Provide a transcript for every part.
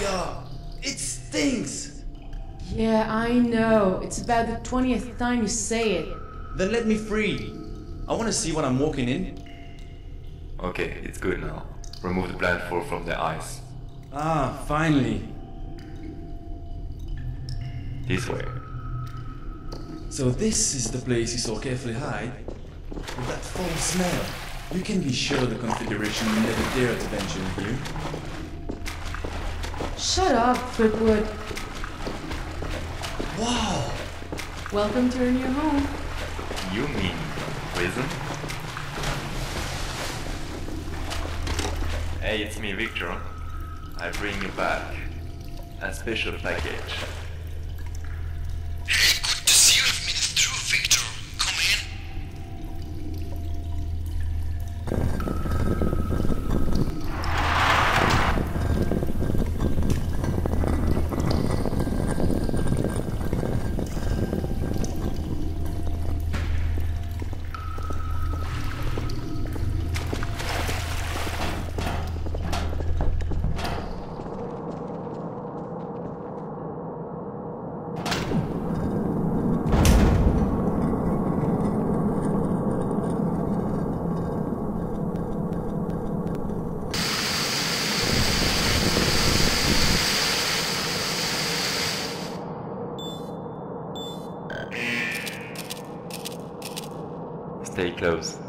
Yeah, it stinks. Yeah, I know. It's about the 20th time you say it. Then let me free. I want to see what I'm walking in. Okay, it's good now. Remove the blindfold from the eyes. Ah, finally. This way. So this is the place you so carefully hide? With that foul smell. You can be sure the Confederation will never dare to venture in here. Shut up, Threepwood. Wow! Welcome to our new home. You mean prison? Hey, it's me, Victor. I bring you back a special package. Close.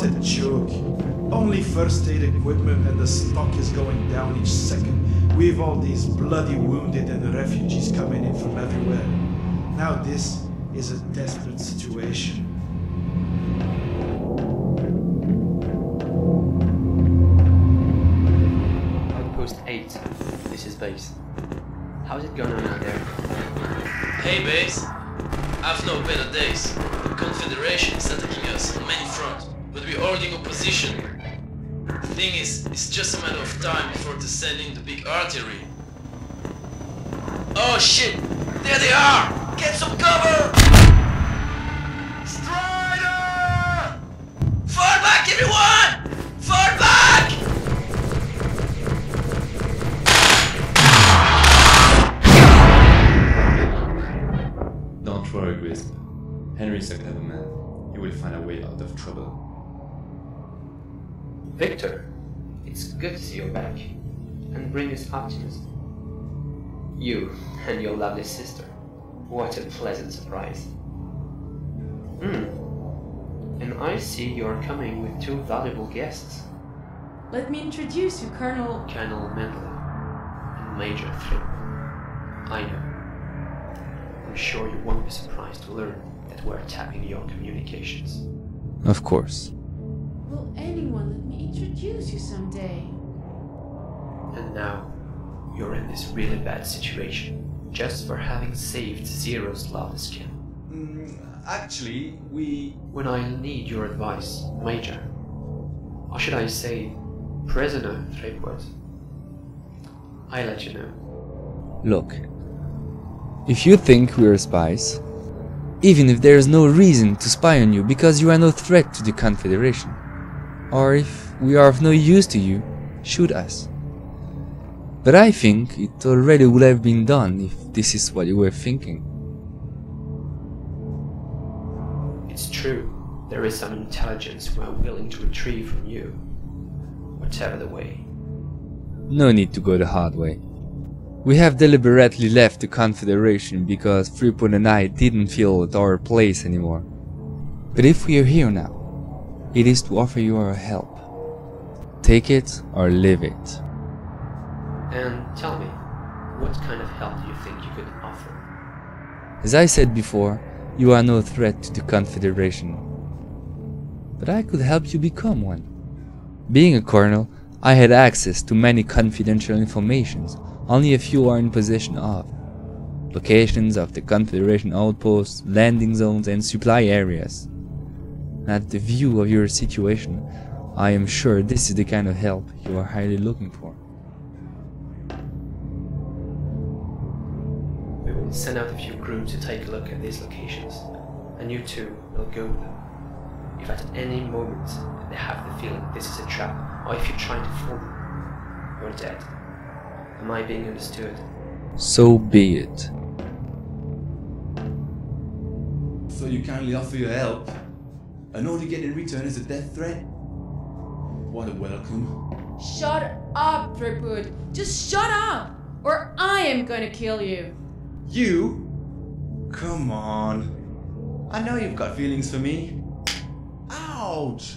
What a joke. Only first aid equipment and the stock is going down each second. We've all these bloody wounded and refugees coming in from everywhere. Now this is a desperate situation. Outpost 8. This is base. How's it going on out there? Hey base, I've no better days. The Confederation is attacking us on many fronts, but we're already holding opposition. The thing is, it's just a matter of time before in the big artillery. Oh shit! There they are! Get some cover! Strider! Back back! Don't worry, Wisp. Henry's a clever man. He will find a way out of trouble. Victor, it's good to see you back. And bring us optimism. You and your lovely sister. What a pleasant surprise. Hmm. And I see you're coming with two valuable guests. Let me introduce you, Colonel. Colonel Mendler and Major Thripp. I know. I'm sure you won't be surprised to learn that we're tapping your communications. Of course. Will anyone let me introduce you someday? And now, you're in this really bad situation, just for having saved Zero's lovely skin. Mm, actually, we. When I need your advice, Major, or should I say, Prisoner Threepwood, I let you know. Look, if you think we are spies, even if there is no reason to spy on you because you are no threat to the Confederation, or if we are of no use to you, shoot us. But I think it already would have been done if this is what you were thinking. It's true. There is some intelligence we are willing to retrieve from you. Whatever the way. No need to go the hard way. We have deliberately left the Confederation because Freeport and I didn't feel at our place anymore. But if we are here now, it is to offer you our help. Take it or leave it. And tell me, what kind of help do you think you could offer? As I said before, you are no threat to the Confederation. But I could help you become one. Being a colonel, I had access to many confidential informations only a few are in possession of. Locations of the Confederation outposts, landing zones and supply areas. At the view of your situation, I am sure this is the kind of help you are highly looking for. We will send out a few groups to take a look at these locations, and you two will go with them. If at any moment they have the feeling this is a trap, or if you're trying to fool them, you're dead. Am I being understood? So be it. So you kindly offer your help, and all you get in return is a death threat? What a welcome. Shut up, Threepwood. Just shut up, or I am gonna kill you. You? Come on. I know you've got feelings for me. Ouch!